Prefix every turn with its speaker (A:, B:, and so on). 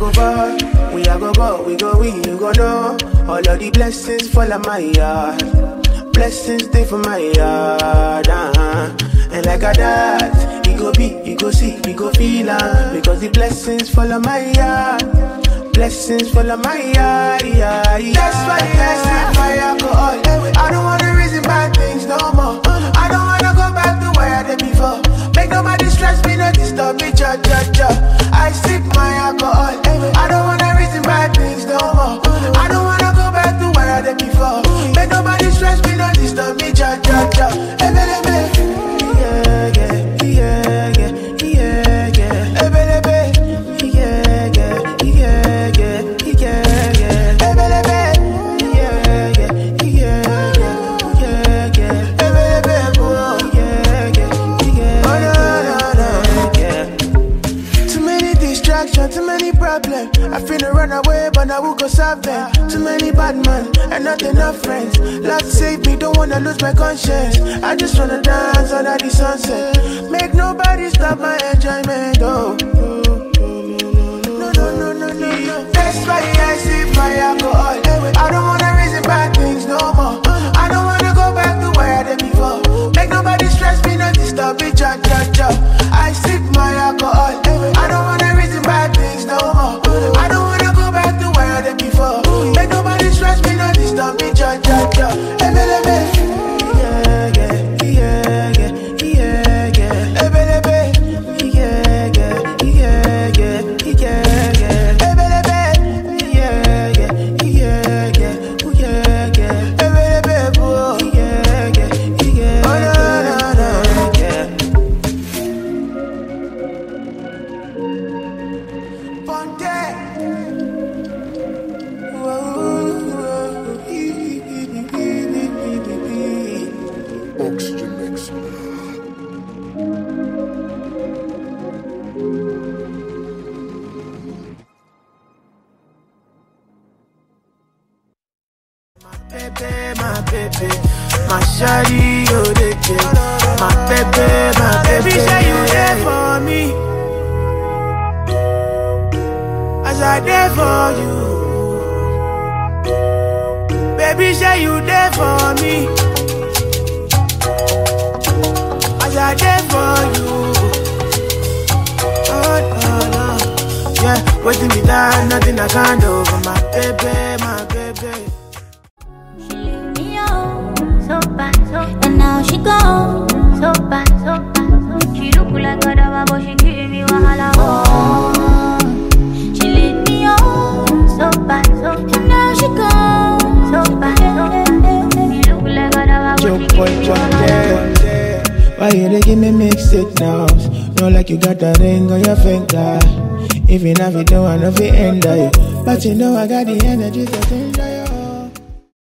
A: Go far, we I go go, we go we, you go know. All of the blessings fall on my yard. Blessings stay for my yard, uh-huh. And like a that, you go be, you go see, you go feel uh, Because the blessings fall on my yard. Blessings fall on my yard, yeah, yeah. That's why I sip my alcohol. I don't wanna problems. I finna run away, but I will go solve them. Too many bad men and not enough friends. Lord save me, don't wanna lose my conscience. I just wanna dance under the sunset. Make nobody stop my enjoyment. Oh. No, no, no, no, no, no. That's why I. I don't wanna bad things no more. I don't wanna go back to where I before. Make nobody stress me, disturb me. Baby, my baby, my shawty, you the kid. My baby, my baby, say you there for me. As I there for you. Baby, say you there for me. As I there for you. Oh, no, no. Yeah, waiting me down, nothing I can't do for my baby, my baby.
B: Wahala.
A: there. Why you dey give me mixed signals? No like you got a ring on your finger. Even If you no, I know end you. But you know I got the energy to enjoy